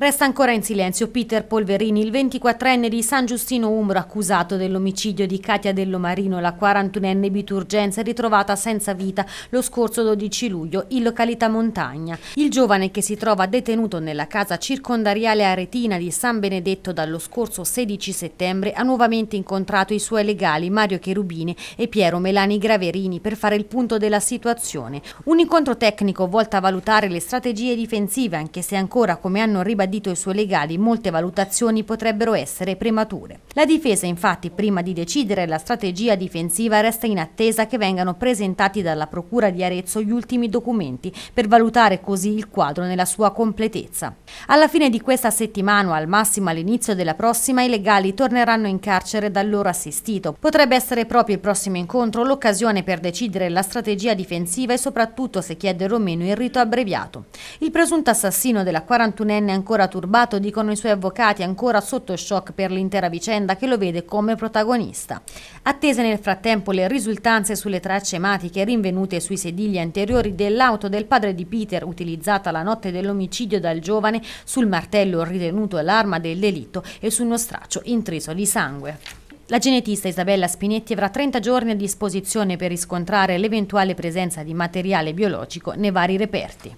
Resta ancora in silenzio Peter Polverini, il 24enne di San Giustino Umbro accusato dell'omicidio di Katia Dello Marino, la 41enne biturgenza ritrovata senza vita lo scorso 12 luglio in località Montagna. Il giovane che si trova detenuto nella casa circondariale aretina di San Benedetto dallo scorso 16 settembre ha nuovamente incontrato i suoi legali Mario Cherubini e Piero Melani Graverini per fare il punto della situazione. Un incontro tecnico volto a valutare le strategie difensive anche se ancora come hanno ribadito ribadito i suoi legali, molte valutazioni potrebbero essere premature. La difesa infatti prima di decidere la strategia difensiva resta in attesa che vengano presentati dalla Procura di Arezzo gli ultimi documenti per valutare così il quadro nella sua completezza. Alla fine di questa settimana al massimo all'inizio della prossima i legali torneranno in carcere dal loro assistito. Potrebbe essere proprio il prossimo incontro l'occasione per decidere la strategia difensiva e soprattutto se chiedere o meno il rito abbreviato. Il presunto assassino della 41enne ancora ancora turbato, dicono i suoi avvocati, ancora sotto shock per l'intera vicenda che lo vede come protagonista. Attese nel frattempo le risultanze sulle tracce ematiche rinvenute sui sedili anteriori dell'auto del padre di Peter utilizzata la notte dell'omicidio dal giovane, sul martello ritenuto l'arma del delitto e su uno straccio intriso di sangue. La genetista Isabella Spinetti avrà 30 giorni a disposizione per riscontrare l'eventuale presenza di materiale biologico nei vari reperti.